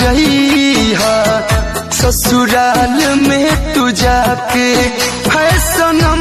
जइहा ससुराल में तू जाके फैसना